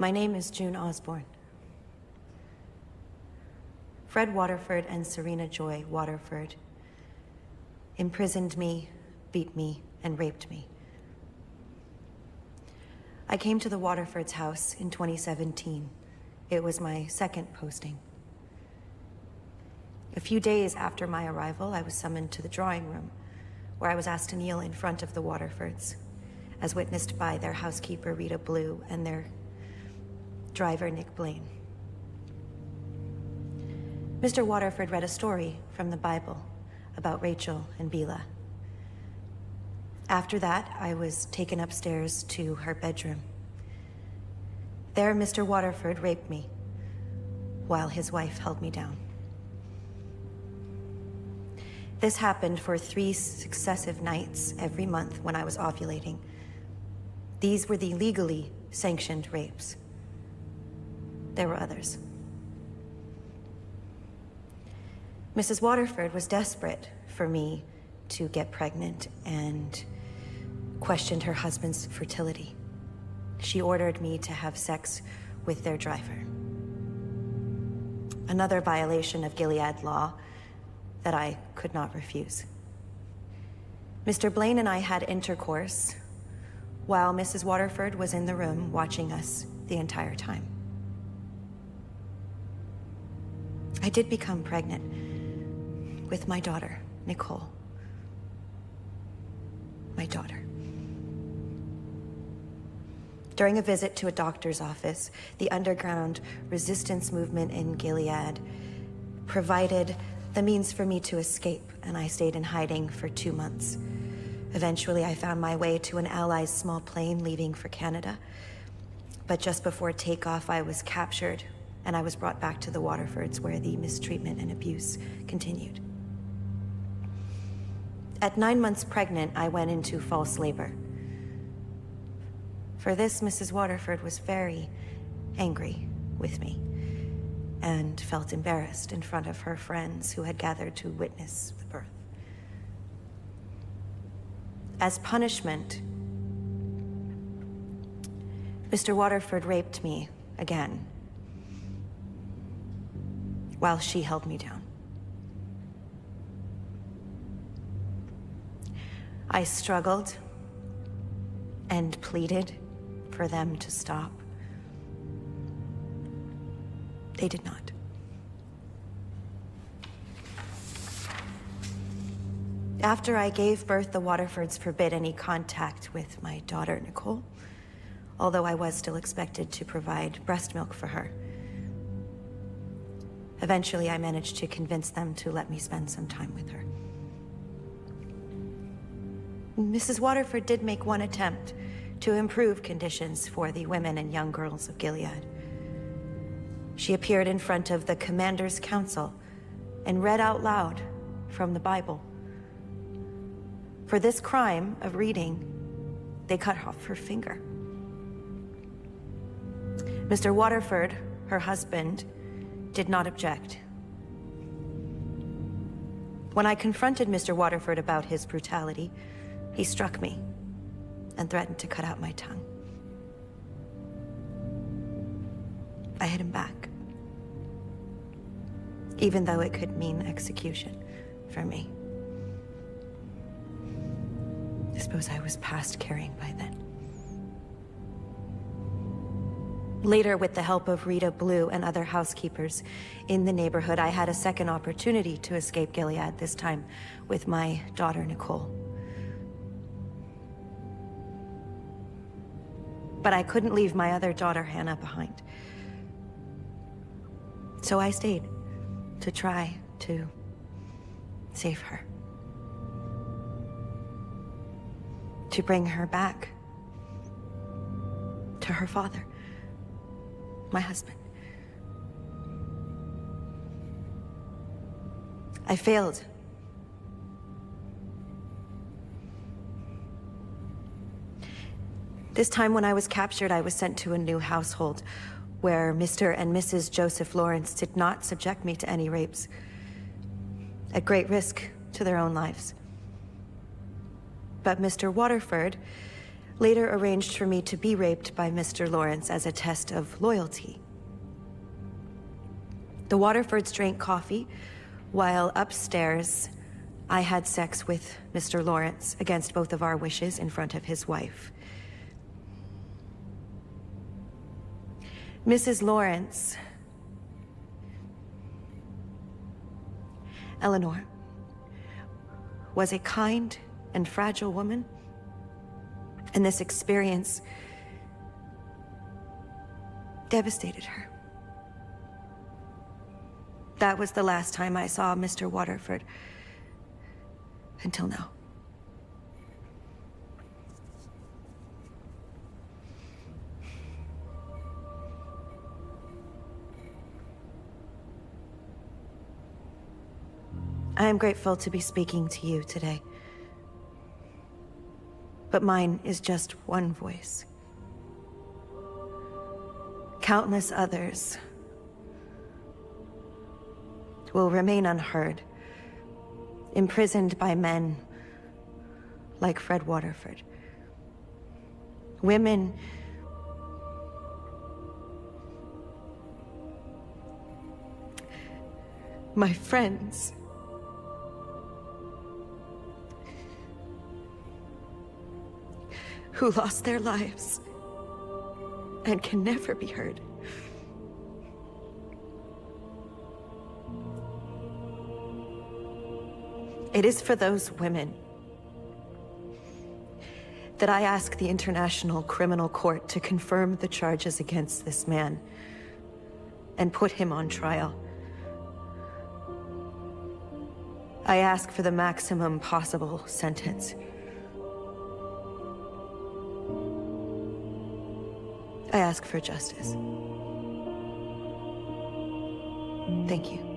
My name is June Osborne. Fred Waterford and Serena Joy Waterford imprisoned me, beat me, and raped me. I came to the Waterford's house in 2017. It was my second posting. A few days after my arrival, I was summoned to the drawing room, where I was asked to kneel in front of the Waterfords, as witnessed by their housekeeper Rita Blue and their driver Nick Blaine. Mr. Waterford read a story from the Bible about Rachel and Bilhah. After that, I was taken upstairs to her bedroom. There, Mr. Waterford raped me, while his wife held me down. This happened for three successive nights every month when I was ovulating. These were the legally sanctioned rapes. There were others. Mrs. Waterford was desperate for me to get pregnant and questioned her husband's fertility. She ordered me to have sex with their driver. Another violation of Gilead law that I could not refuse. Mr. Blaine and I had intercourse while Mrs. Waterford was in the room watching us the entire time. I did become pregnant with my daughter, Nicole. My daughter. During a visit to a doctor's office, the underground resistance movement in Gilead provided the means for me to escape, and I stayed in hiding for two months. Eventually, I found my way to an ally's small plane leaving for Canada. But just before takeoff, I was captured, and I was brought back to the Waterfords where the mistreatment and abuse continued. At nine months pregnant, I went into false labor. For this, Mrs. Waterford was very angry with me and felt embarrassed in front of her friends who had gathered to witness the birth. As punishment, Mr. Waterford raped me again while she held me down. I struggled and pleaded for them to stop. They did not. After I gave birth, the Waterfords forbid any contact with my daughter, Nicole, although I was still expected to provide breast milk for her. Eventually, I managed to convince them to let me spend some time with her. Mrs. Waterford did make one attempt to improve conditions for the women and young girls of Gilead. She appeared in front of the Commander's Council and read out loud from the Bible. For this crime of reading, they cut off her finger. Mr. Waterford, her husband, did not object. When I confronted Mr. Waterford about his brutality, he struck me and threatened to cut out my tongue. I hit him back. Even though it could mean execution for me. I suppose I was past caring by then. Later, with the help of Rita Blue and other housekeepers in the neighborhood, I had a second opportunity to escape Gilead, this time with my daughter, Nicole. But I couldn't leave my other daughter, Hannah, behind. So I stayed to try to save her. To bring her back to her father, my husband. I failed. This time when I was captured, I was sent to a new household where Mr. and Mrs. Joseph Lawrence did not subject me to any rapes, at great risk to their own lives. But Mr. Waterford later arranged for me to be raped by Mr. Lawrence as a test of loyalty. The Waterfords drank coffee, while upstairs, I had sex with Mr. Lawrence against both of our wishes in front of his wife. Mrs. Lawrence. Eleanor was a kind and fragile woman. And this experience devastated her. That was the last time I saw Mr. Waterford. Until now. I am grateful to be speaking to you today. But mine is just one voice. Countless others will remain unheard, imprisoned by men like Fred Waterford. Women my friends who lost their lives and can never be heard. It is for those women that I ask the International Criminal Court to confirm the charges against this man and put him on trial. I ask for the maximum possible sentence. I ask for justice. Thank you.